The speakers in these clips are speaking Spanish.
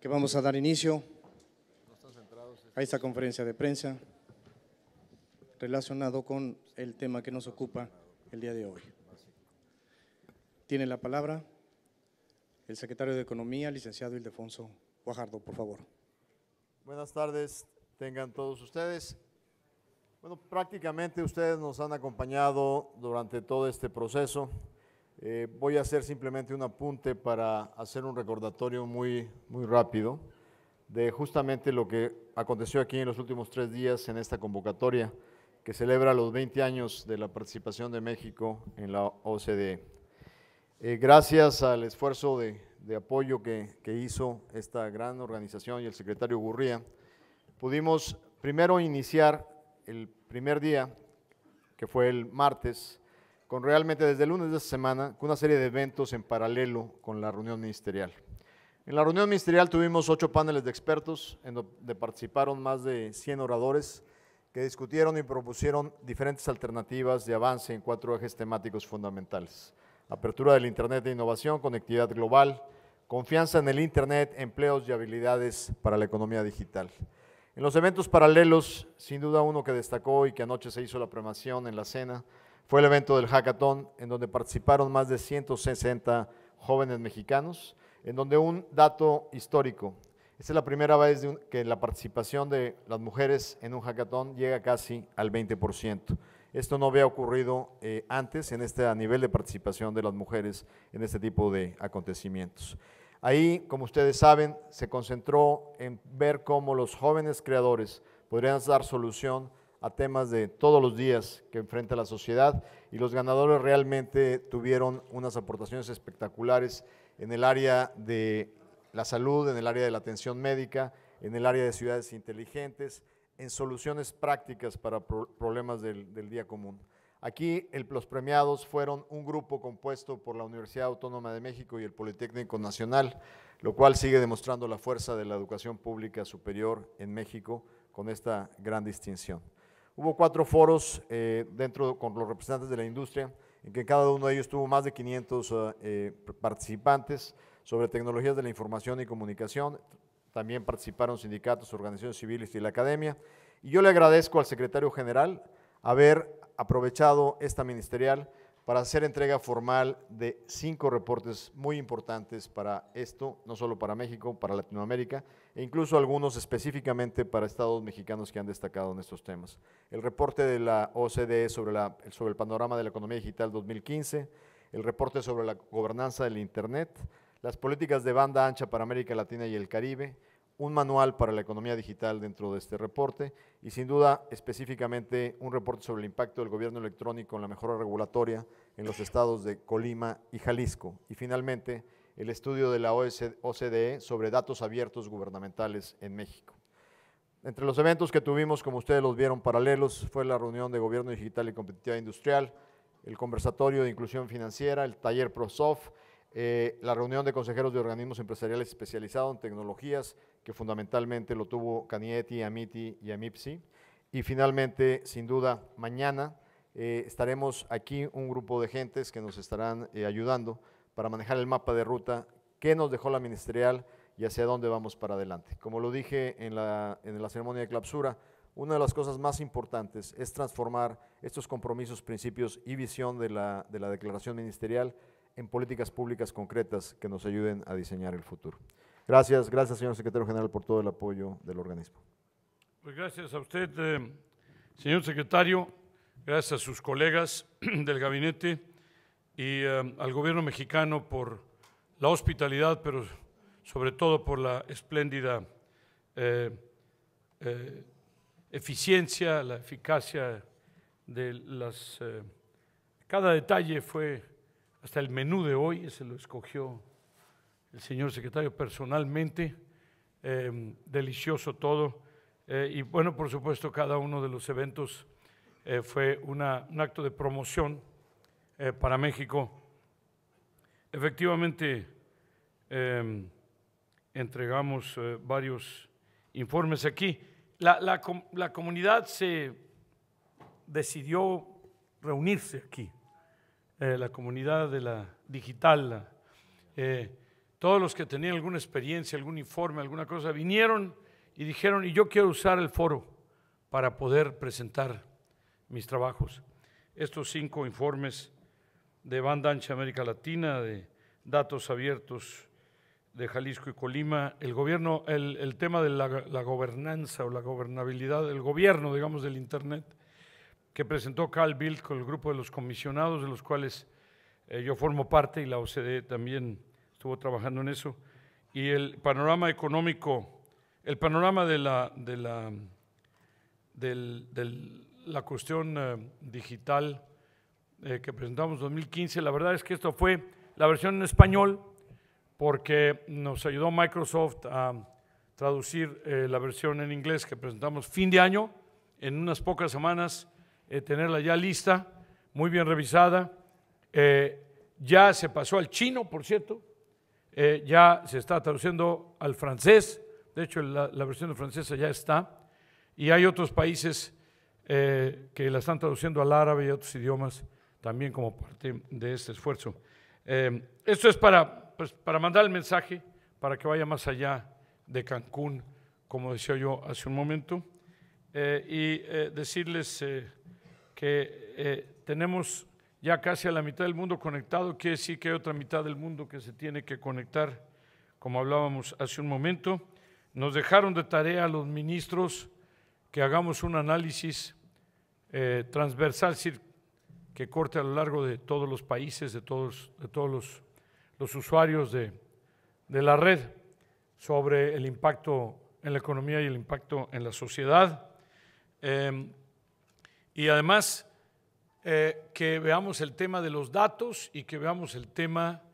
que vamos a dar inicio a esta conferencia de prensa relacionado con el tema que nos ocupa el día de hoy. Tiene la palabra el secretario de Economía, licenciado Ildefonso Guajardo, por favor. Buenas tardes, tengan todos ustedes. Bueno, prácticamente ustedes nos han acompañado durante todo este proceso. Eh, voy a hacer simplemente un apunte para hacer un recordatorio muy, muy rápido de justamente lo que aconteció aquí en los últimos tres días en esta convocatoria que celebra los 20 años de la participación de México en la OCDE. Eh, gracias al esfuerzo de, de apoyo que, que, hizo esta gran organización y el secretario Gurría, pudimos primero iniciar el primer día, que fue el martes, con realmente desde el lunes de esta semana, con una serie de eventos en paralelo con la reunión ministerial. En la reunión ministerial tuvimos ocho paneles de expertos, en donde participaron más de 100 oradores que discutieron y propusieron diferentes alternativas de avance en cuatro ejes temáticos fundamentales. Apertura del Internet de innovación, conectividad global, confianza en el Internet, empleos y habilidades para la economía digital. En los eventos paralelos, sin duda uno que destacó y que anoche se hizo la premación en la cena, fue el evento del hackathon, en donde participaron más de 160 jóvenes mexicanos, en donde un dato histórico, esta es la primera vez que la participación de las mujeres en un hackathon llega casi al 20%. Esto no había ocurrido eh, antes en este nivel de participación de las mujeres en este tipo de acontecimientos. Ahí, como ustedes saben, se concentró en ver cómo los jóvenes creadores podrían dar solución a temas de todos los días que enfrenta la sociedad y los ganadores realmente tuvieron unas aportaciones espectaculares en el área de la salud, en el área de la atención médica, en el área de ciudades inteligentes, en soluciones prácticas para pro problemas del, del, día común. Aquí el, los premiados fueron un grupo compuesto por la Universidad Autónoma de México y el Politécnico Nacional, lo cual sigue demostrando la fuerza de la educación pública superior en México con esta gran distinción. Hubo cuatro foros eh, dentro con los representantes de la industria, en que cada uno de ellos tuvo más de 500 uh, eh, participantes sobre tecnologías de la información y comunicación. También participaron sindicatos, organizaciones civiles y la academia. Y yo le agradezco al secretario general haber aprovechado esta ministerial para hacer entrega formal de cinco reportes muy importantes para esto, no solo para México, para Latinoamérica, e incluso algunos específicamente para estados mexicanos que han destacado en estos temas. El reporte de la OCDE sobre, el panorama de la economía digital 2015, el reporte sobre la gobernanza del Internet, las políticas de banda ancha para América Latina y el Caribe, un manual para la economía digital dentro de este reporte y sin duda específicamente un reporte sobre el impacto del gobierno electrónico en la mejora regulatoria en los estados de Colima y Jalisco. Y finalmente el estudio de la OCDE sobre datos abiertos gubernamentales en México. Entre los eventos que tuvimos, como ustedes los vieron paralelos, fue la reunión de Gobierno Digital y Competitividad Industrial, el conversatorio de inclusión financiera, el taller ProSoft, eh, la reunión de consejeros de organismos empresariales especializados en tecnologías, que fundamentalmente lo tuvo Canieti, Amiti y Amipsi. Y finalmente, sin duda, mañana eh, estaremos aquí un grupo de gentes que nos estarán eh, ayudando para manejar el mapa de ruta que nos dejó la ministerial y hacia dónde vamos para adelante. Como lo dije en la, en la ceremonia de clausura, una de las cosas más importantes es transformar estos compromisos, principios y visión de la, de la declaración ministerial en políticas públicas concretas que nos ayuden a diseñar el futuro. Gracias, gracias señor secretario general por todo el apoyo del organismo. Pues gracias a usted, eh, señor secretario, gracias a sus colegas del gabinete y eh, al gobierno mexicano por la hospitalidad, pero sobre todo por la espléndida eh, eh, eficiencia, la eficacia de las... Eh, cada detalle fue, hasta el menú de hoy, se lo escogió el señor secretario personalmente, eh, delicioso todo. y bueno, por supuesto, cada uno de los eventos fue una, un acto de promoción para México. Efectivamente, entregamos eh, varios informes aquí. La, la, la, comunidad se decidió reunirse aquí, eh, la comunidad de la digital. Eh, todos los que tenían alguna experiencia, algún informe, alguna cosa, vinieron y dijeron, y yo quiero usar el foro para poder presentar mis trabajos. Estos cinco informes de banda ancha América Latina, de datos abiertos de Jalisco y Colima, el gobierno, el, tema de la, gobernanza o la gobernabilidad del gobierno, digamos, del Internet, que presentó Carl Bildt con el grupo de los comisionados, de los cuales eh, yo formo parte y la OCDE también estuvo trabajando en eso, y el panorama económico, el panorama de la, de la, la cuestión eh, digital eh, que presentamos en 2015, la verdad es que esto fue la versión en español, porque nos ayudó Microsoft a traducir eh, la versión en inglés que presentamos fin de año, en unas pocas semanas eh, tenerla ya lista, muy bien revisada. Eh, ya se pasó al chino, por cierto, ya se está traduciendo al francés, de hecho la, la versión francesa ya está, y hay otros países que la están traduciendo al árabe y otros idiomas también como parte de este esfuerzo. esto es para pues, para mandar el mensaje, para que vaya más allá de Cancún, como decía yo hace un momento, eh, y eh, decirles eh, que tenemos ya casi a la mitad del mundo conectado, quiere decir que hay otra mitad del mundo que se tiene que conectar, como hablábamos hace un momento. Nos dejaron de tarea a los ministros que hagamos un análisis transversal, que corte a lo largo de todos los países, de todos, de todos los los usuarios de, la red sobre el impacto en la economía y el impacto en la sociedad. Em, y además, eh, que veamos el tema de los datos y que veamos el tema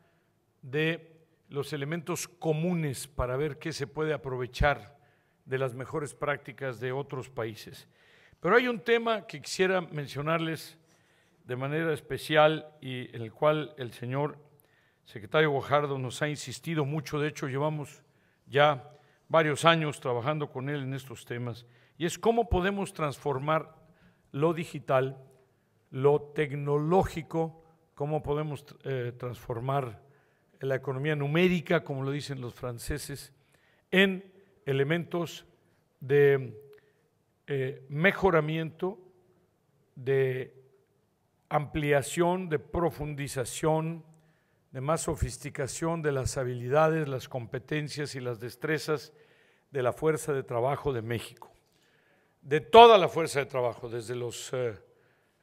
de los elementos comunes para ver qué se puede aprovechar de las mejores prácticas de otros países. Pero hay un tema que quisiera mencionarles de manera especial y en el cual el señor secretario Guajardo nos ha insistido mucho, de hecho llevamos ya varios años trabajando con él en estos temas, y es cómo podemos transformar lo digital, lo tecnológico, cómo podemos eh, transformar la economía numérica, como lo dicen los franceses, en elementos de eh, mejoramiento, de ampliación, de profundización, de más sofisticación de las habilidades, las competencias y las destrezas de la fuerza de trabajo de México. De toda la fuerza de trabajo, desde los eh,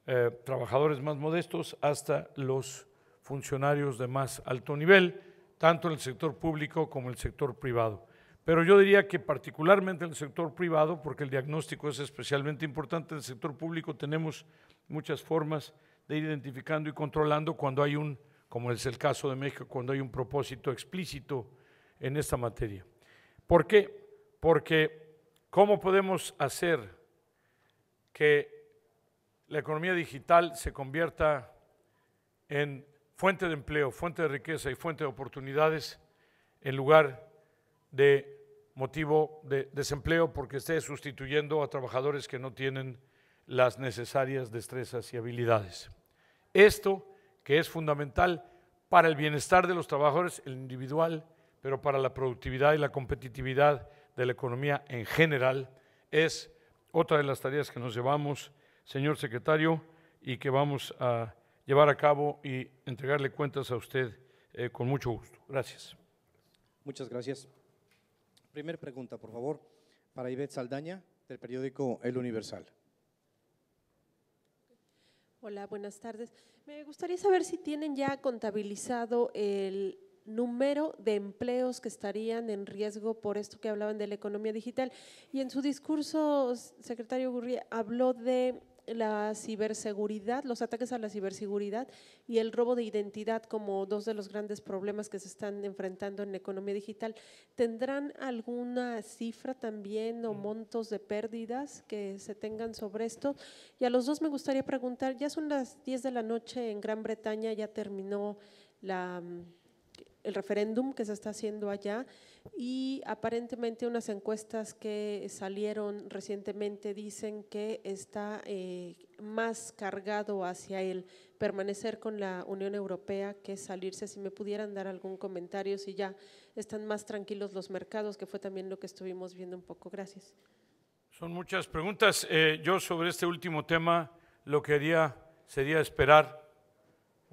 eh, trabajadores más modestos hasta los funcionarios de más alto nivel, tanto en el sector público como en el sector privado. Pero yo diría que particularmente en el sector privado, porque el diagnóstico es especialmente importante, en el sector público tenemos muchas formas de ir identificando y controlando cuando hay un como es el caso de México, cuando hay un propósito explícito en esta materia. ¿Por qué? Porque ¿cómo podemos hacer que la economía digital se convierta en fuente de empleo, fuente de riqueza y fuente de oportunidades en lugar de motivo de desempleo porque esté sustituyendo a trabajadores que no tienen las necesarias destrezas y habilidades. Esto que es fundamental para el bienestar de los trabajadores, el individual, pero para la productividad y la competitividad de la economía en general, es otra de las tareas que nos llevamos, señor secretario, y que vamos a llevar a cabo y entregarle cuentas a usted eh, con mucho gusto. Gracias. Muchas gracias. Primera pregunta, por favor, para Ivette Saldaña, del periódico El Universal. Hola, buenas tardes. Me gustaría saber si tienen ya contabilizado el número de empleos que estarían en riesgo por esto que hablaban de la economía digital. Y en su discurso, secretario Gurría, habló de la ciberseguridad, los ataques a la ciberseguridad y el robo de identidad como dos de los grandes problemas que se están enfrentando en la economía digital. ¿Tendrán alguna cifra también o montos de pérdidas que se tengan sobre esto? Y a los dos me gustaría preguntar, ya son las 10 de la noche en Gran Bretaña, ya terminó la el referéndum que se está haciendo allá y aparentemente unas encuestas que salieron recientemente dicen que está eh, más cargado hacia el permanecer con la Unión Europea que salirse. Si me pudieran dar algún comentario, si ya están más tranquilos los mercados, que fue también lo que estuvimos viendo un poco. Gracias. Son muchas preguntas. Eh, yo sobre este último tema lo que haría sería esperar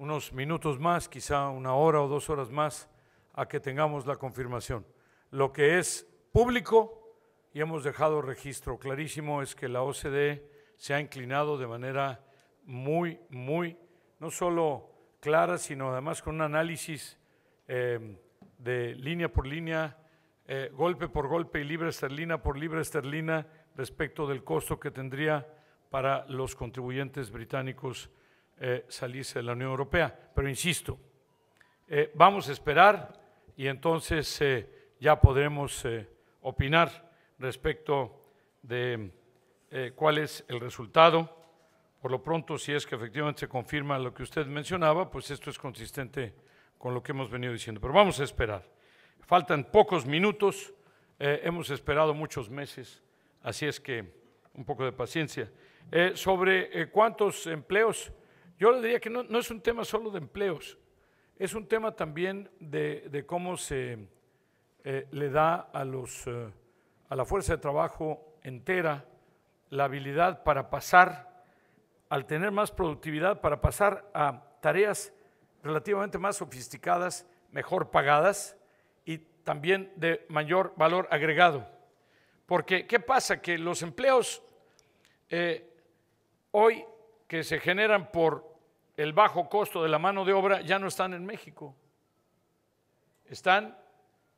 unos minutos más, quizá una hora o dos horas más, a que tengamos la confirmación. Lo que es público, y hemos dejado registro clarísimo, es que la OCDE se ha inclinado de manera muy, muy, no solo clara, sino además con un análisis eh, de línea por línea, eh, golpe por golpe y libra esterlina por libra esterlina respecto del costo que tendría para los contribuyentes británicos eh, salirse de la Unión Europea. Pero insisto, eh, vamos a esperar y entonces eh, ya podremos opinar respecto de cuál es el resultado. Por lo pronto, si es que efectivamente se confirma lo que usted mencionaba, pues esto es consistente con lo que hemos venido diciendo. Pero vamos a esperar. Faltan pocos minutos, hemos esperado muchos meses, así es que un poco de paciencia. sobre cuántos empleos yo le diría que no, es un tema solo de empleos, es un tema también de, cómo se eh, le da a, los, eh, a la fuerza de trabajo entera la habilidad para pasar, al tener más productividad, para pasar a tareas relativamente más sofisticadas, mejor pagadas y también de mayor valor agregado. Porque, ¿qué pasa? Que los empleos eh, hoy que se generan por el bajo costo de la mano de obra ya no están en México. Están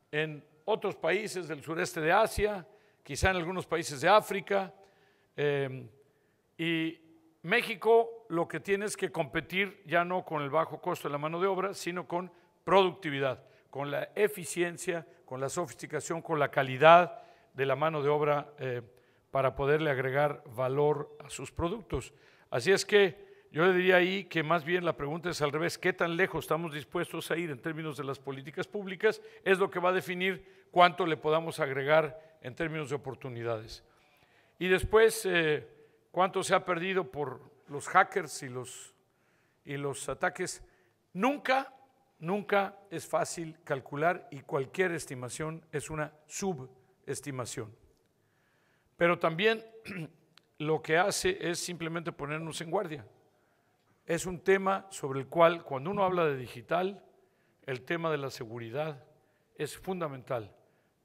en otros países del sureste de Asia, quizá en algunos países de África. Eh, y México lo que tiene es que competir ya no con el bajo costo de la mano de obra, sino con productividad, con la eficiencia, con la sofisticación, con la calidad de la mano de obra eh, para poderle agregar valor a sus productos. Así es que yo le diría ahí que más bien la pregunta es al revés, ¿qué tan lejos estamos dispuestos a ir en términos de las políticas públicas? Es lo que va a definir cuánto le podamos agregar en términos de oportunidades. Y después, eh, cuánto se ha perdido por los hackers y los, y los ataques. Nunca, nunca es fácil calcular y cualquier estimación es una subestimación. Pero también lo que hace es simplemente ponernos en guardia es un tema sobre el cual, cuando uno habla de digital, el tema de la seguridad es fundamental,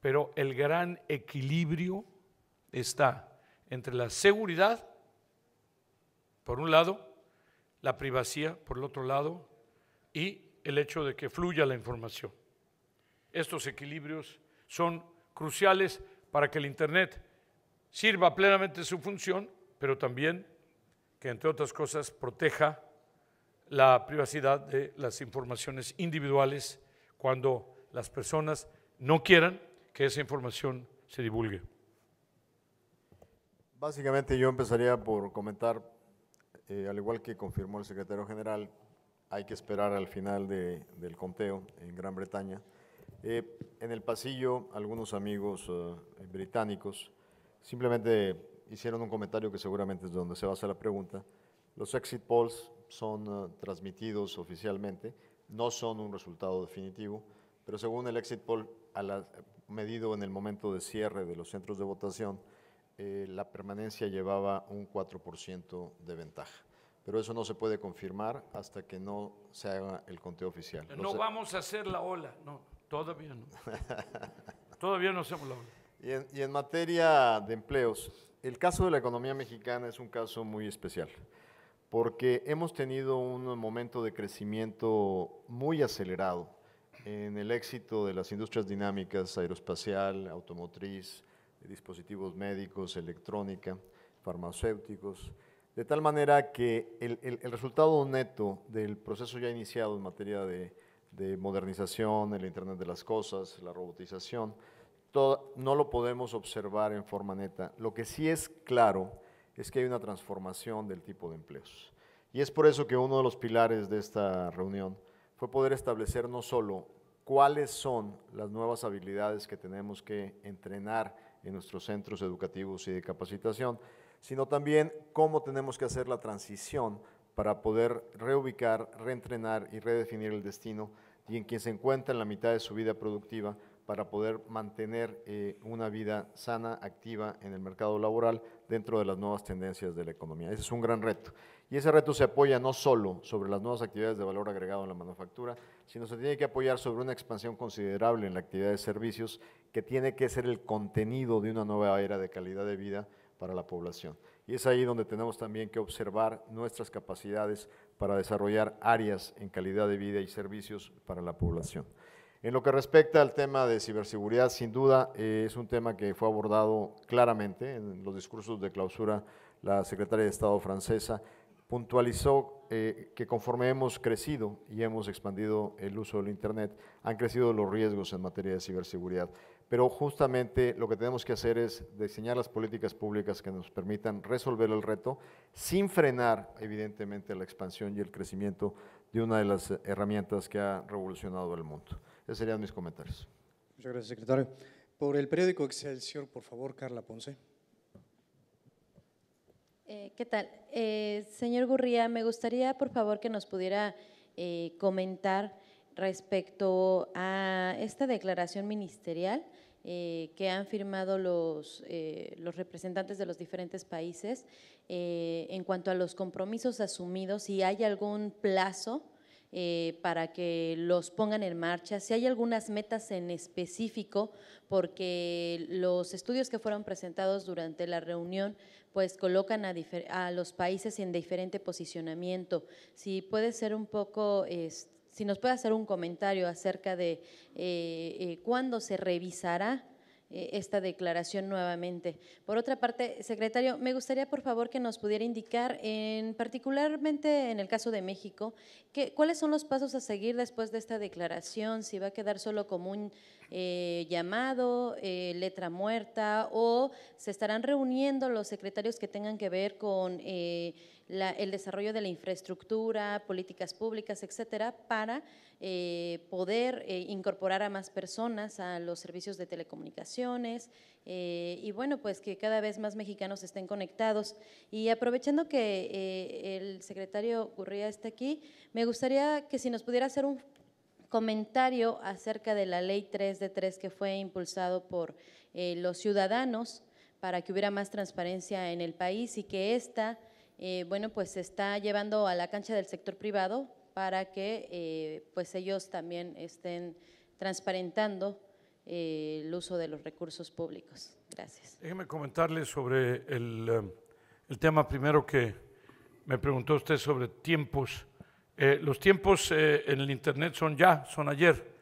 pero el gran equilibrio está entre la seguridad, por un lado, la privacidad, por el otro lado, y el hecho de que fluya la información. Estos equilibrios son cruciales para que el Internet sirva plenamente su función, pero también que, entre otras cosas, proteja la privacidad de las informaciones individuales cuando las personas no quieran que esa información se divulgue. Básicamente yo empezaría por comentar, eh, al igual que confirmó el secretario general, hay que esperar al final del conteo en Gran Bretaña. Eh, en el pasillo, algunos amigos eh, británicos simplemente hicieron un comentario que seguramente es donde se va a hacer la pregunta. Los exit polls son eh, transmitidos oficialmente, no son un resultado definitivo, pero según el exit poll medido en el momento de cierre de los centros de votación, eh, la permanencia llevaba un 4% de ventaja. Pero eso no se puede confirmar hasta que no se haga el conteo oficial. No vamos a hacer la ola, no, todavía no. todavía no hacemos la ola. Y en, y en materia de empleos, el caso de la economía mexicana es un caso muy especial porque hemos tenido un momento de crecimiento muy acelerado en el éxito de las industrias dinámicas, aeroespacial, automotriz, dispositivos médicos, electrónica, farmacéuticos, de tal manera que el, resultado neto del proceso ya iniciado en materia de, modernización, el Internet de las Cosas, la robotización, no lo podemos observar en forma neta. Lo que sí es claro es que hay una transformación del tipo de empleos. Y es por eso que uno de los pilares de esta reunión fue poder establecer no solo cuáles son las nuevas habilidades que tenemos que entrenar en nuestros centros educativos y de capacitación, sino también cómo tenemos que hacer la transición para poder reubicar, reentrenar y redefinir el destino y en quien se encuentra en la mitad de su vida productiva para poder mantener eh, una vida sana, activa en el mercado laboral dentro de las nuevas tendencias de la economía. Ese es un gran reto. Y ese reto se apoya no solo sobre las nuevas actividades de valor agregado en la manufactura, sino se tiene que apoyar sobre una expansión considerable en la actividad de servicios que tiene que ser el contenido de una nueva era de calidad de vida para la población. Y es ahí donde tenemos también que observar nuestras capacidades para desarrollar áreas en calidad de vida y servicios para la población. En lo que respecta al tema de ciberseguridad, sin duda eh, es un tema que fue abordado claramente en los discursos de clausura la secretaria de Estado francesa puntualizó eh, que conforme hemos crecido y hemos expandido el uso del Internet, han crecido los riesgos en materia de ciberseguridad. Pero justamente lo que tenemos que hacer es diseñar las políticas públicas que nos permitan resolver el reto sin frenar, evidentemente, la expansión y el crecimiento de una de las herramientas que ha revolucionado el mundo. Esos serían mis comentarios. Muchas gracias, secretario. Por el periódico Excelsior, por favor, Carla Ponce. Eh, ¿Qué tal? Eh, señor Gurría, me gustaría, por favor, que nos pudiera eh, comentar respecto a esta declaración ministerial que han firmado los, los, representantes de los diferentes países en cuanto a los compromisos asumidos, si hay algún plazo para que los pongan en marcha, si hay algunas metas en específico, porque los estudios que fueron presentados durante la reunión pues colocan a, los países en diferente posicionamiento. Si puede ser un poco, si nos puede hacer un comentario acerca de eh, eh, cuándo se revisará eh, esta declaración nuevamente. Por otra parte, secretario, me gustaría por favor que nos pudiera indicar, en particularmente en el caso de México, que, cuáles son los pasos a seguir después de esta declaración, si va a quedar solo como un eh, llamado, eh, letra muerta, o se estarán reuniendo los secretarios que tengan que ver con el desarrollo de la infraestructura, políticas públicas, etcétera, para eh, poder eh, incorporar a más personas a los servicios de telecomunicaciones eh, y bueno, pues que cada vez más mexicanos estén conectados. Y aprovechando que el secretario Gurría está aquí, me gustaría que si nos pudiera hacer un comentario acerca de la ley 3 de 3 que fue impulsado por los ciudadanos para que hubiera más transparencia en el país y que esta eh, bueno, pues se está llevando a la cancha del sector privado para que eh, pues ellos también estén transparentando eh, el uso de los recursos públicos. Gracias. Déjeme comentarle sobre el, el tema primero que me preguntó usted sobre tiempos. los tiempos en el Internet son ya, son ayer.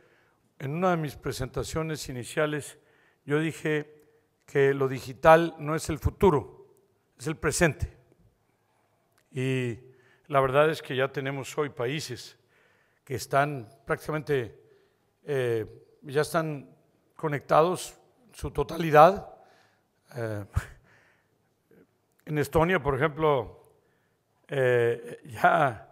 En una de mis presentaciones iniciales yo dije que lo digital no es el futuro, es el presente. Y la verdad es que ya tenemos hoy países que están prácticamente, eh, ya están conectados su totalidad. Eh, en Estonia, por ejemplo, eh, ya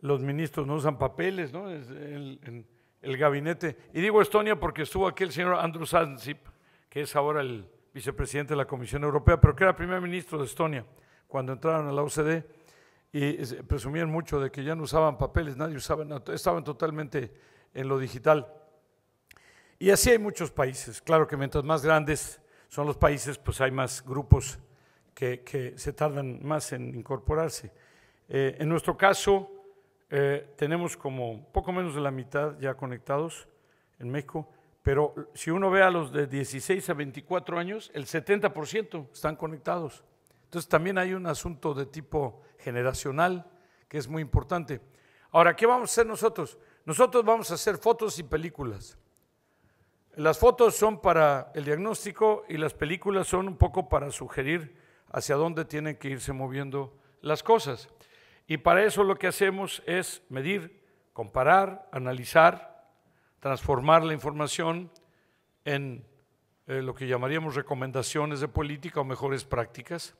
los ministros no usan papeles, ¿no? El, gabinete. Y digo Estonia porque estuvo aquí el señor Andrus Ansip, que es ahora el vicepresidente de la Comisión Europea, pero que era primer ministro de Estonia cuando entraron a la OCDE y presumían mucho de que ya no usaban papeles, nadie usaba, estaban totalmente en lo digital. Y así hay muchos países. Claro que mientras más grandes son los países, pues hay más grupos que, se tardan más en incorporarse. Eh, en nuestro caso, eh, tenemos como poco menos de la mitad ya conectados en México, pero si uno ve a los de 16 a 24 años, el 70% están conectados. Entonces también hay un asunto de tipo generacional que es muy importante. Ahora, ¿qué vamos a hacer nosotros? Nosotros vamos a hacer fotos y películas. Las fotos son para el diagnóstico y las películas son un poco para sugerir hacia dónde tienen que irse moviendo las cosas. Y para eso lo que hacemos es medir, comparar, analizar, transformar la información en eh, lo que llamaríamos recomendaciones de política o mejores prácticas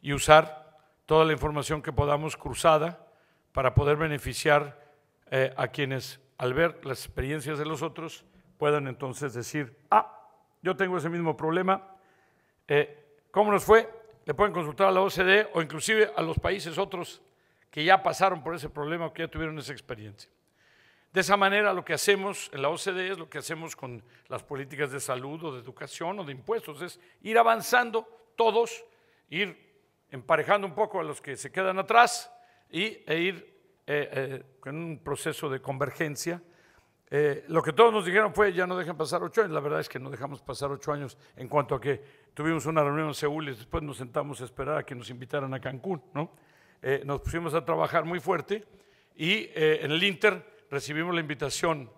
y usar toda la información que podamos cruzada para poder beneficiar eh, a quienes al ver las experiencias de los otros, puedan entonces decir, ah, yo tengo ese mismo problema, eh, ¿cómo nos fue? Le pueden consultar a la OCDE o inclusive a los países otros que ya pasaron por ese problema o que ya tuvieron esa experiencia. De esa manera lo que hacemos en la OCDE es lo que hacemos con las políticas de salud o de educación o de impuestos, es ir avanzando todos, ir emparejando un poco a los que se quedan atrás y, e ir eh, eh, en un proceso de convergencia. Eh, lo que todos nos dijeron fue, ya no dejen pasar ocho años. La verdad es que no dejamos pasar ocho años en cuanto a que tuvimos una reunión en Seúl y después nos sentamos a esperar a que nos invitaran a Cancún. ¿no? nos pusimos a trabajar muy fuerte y en el Inter recibimos la invitación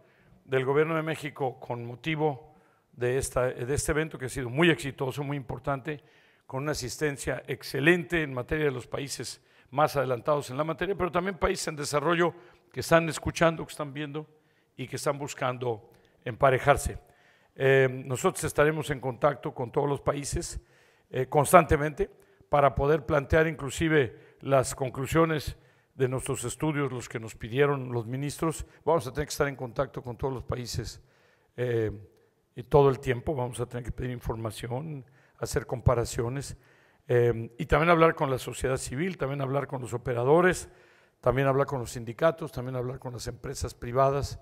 del Gobierno de México con motivo de, esta, de este evento que ha sido muy exitoso, muy importante, con una asistencia excelente en materia de los países más adelantados en la materia, pero también países en desarrollo que están escuchando, que están viendo y que están buscando emparejarse. Eh, nosotros estaremos en contacto con todos los países eh, constantemente para poder plantear inclusive las conclusiones de nuestros estudios, los que nos pidieron los ministros. Vamos a tener que estar en contacto con todos los países eh, y todo el tiempo, vamos a tener que pedir información, hacer comparaciones eh, y también hablar con la sociedad civil, también hablar con los operadores, también hablar con los sindicatos, también hablar con las empresas privadas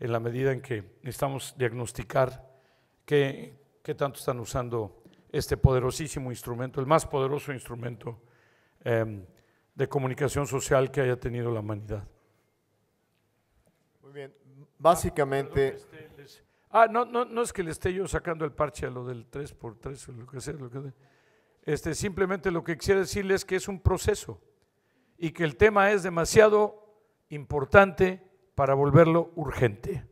en la medida en que necesitamos diagnosticar qué, qué tanto están usando este poderosísimo instrumento, el más poderoso instrumento eh, de comunicación social que haya tenido la humanidad. Muy bien, básicamente... Ah, no, no, no es que le esté yo sacando el parche a lo del 3x3 o lo que sea. Lo que, este, simplemente lo que quisiera decirle es que es un proceso y que el tema es demasiado importante para volverlo urgente.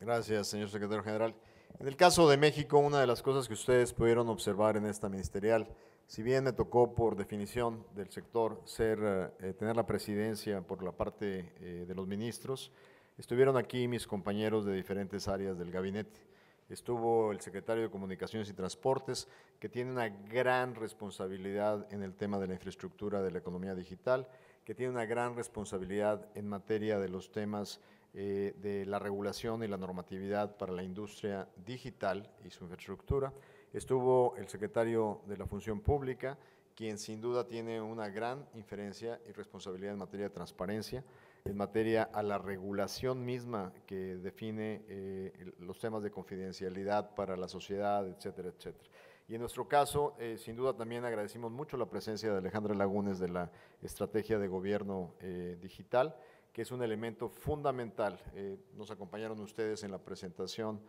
Gracias, señor secretario general. En el caso de México, una de las cosas que ustedes pudieron observar en esta ministerial, si bien me tocó por definición del sector ser, eh, tener la presidencia por la parte eh, de los ministros, Estuvieron aquí mis compañeros de diferentes áreas del gabinete. Estuvo el secretario de Comunicaciones y Transportes, que tiene una gran responsabilidad en el tema de la infraestructura de la economía digital, que tiene una gran responsabilidad en materia de los temas eh, de la regulación y la normatividad para la industria digital y su infraestructura. Estuvo el secretario de la Función Pública, quien sin duda tiene una gran inferencia y responsabilidad en materia de transparencia en materia a la regulación misma que define eh, los temas de confidencialidad para la sociedad, etcétera, etcétera. Y en nuestro caso, eh, sin duda también agradecimos mucho la presencia de Alejandra Lagunes de la Estrategia de Gobierno eh, Digital, que es un elemento fundamental. nos acompañaron ustedes en la presentación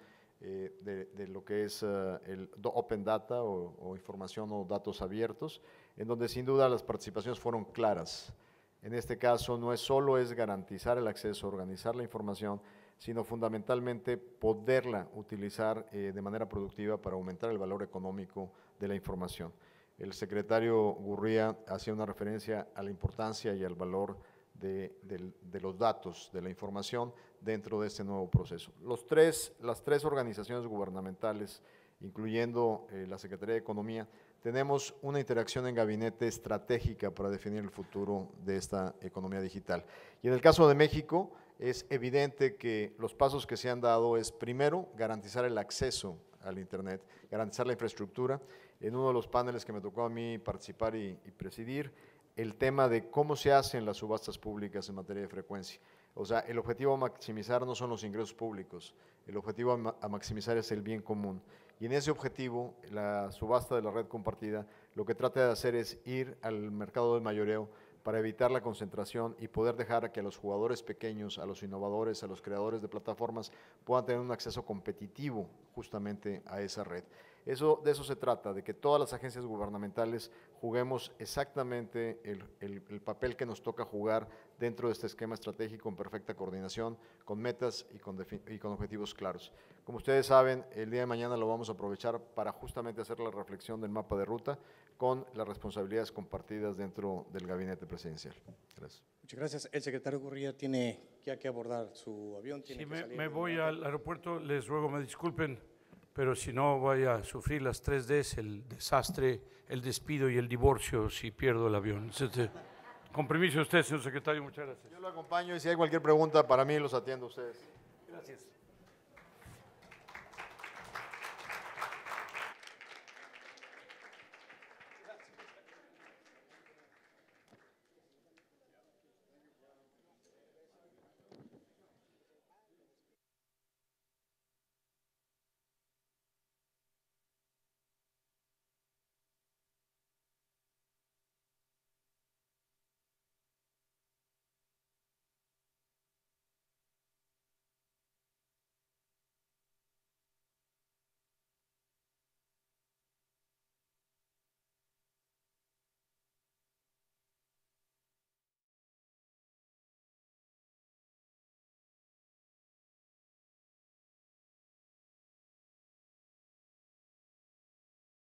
de, lo que es el Open Data o, o información o datos abiertos, en donde sin duda las participaciones fueron claras en este caso no es solo es garantizar el acceso, organizar la información, sino fundamentalmente poderla utilizar eh, de manera productiva para aumentar el valor económico de la información. El secretario Gurría hacía una referencia a la importancia y al valor de, los datos, de la información dentro de este nuevo proceso. Los tres, las tres organizaciones gubernamentales, incluyendo eh, la Secretaría de Economía, tenemos una interacción en gabinete estratégica para definir el futuro de esta economía digital. Y en el caso de México, es evidente que los pasos que se han dado es, primero, garantizar el acceso al Internet, garantizar la infraestructura. En uno de los paneles que me tocó a mí participar y, presidir, el tema de cómo se hacen las subastas públicas en materia de frecuencia. O sea, el objetivo a maximizar no son los ingresos públicos, el objetivo a maximizar es el bien común. Y en ese objetivo, la subasta de la red compartida lo que trata de hacer es ir al mercado de mayoreo para evitar la concentración y poder dejar a que los jugadores pequeños, a los innovadores, a los creadores de plataformas puedan tener un acceso competitivo justamente a esa red. Eso, de eso se trata, de que todas las agencias gubernamentales juguemos exactamente el, papel que nos toca jugar dentro de este esquema estratégico en perfecta coordinación, con metas y con, y con objetivos claros. Como ustedes saben, el día de mañana lo vamos a aprovechar para justamente hacer la reflexión del mapa de ruta con las responsabilidades compartidas dentro del gabinete presidencial. Gracias. Muchas gracias. El secretario Gurría tiene ya que abordar su avión. Tiene sí, me voy al aeropuerto. Les ruego me disculpen pero si no voy a sufrir las tres Ds, el desastre, el despido y el divorcio si pierdo el avión. De usted, señor secretario, muchas gracias. Yo lo acompaño y si hay cualquier pregunta para mí los atiendo a ustedes. Gracias.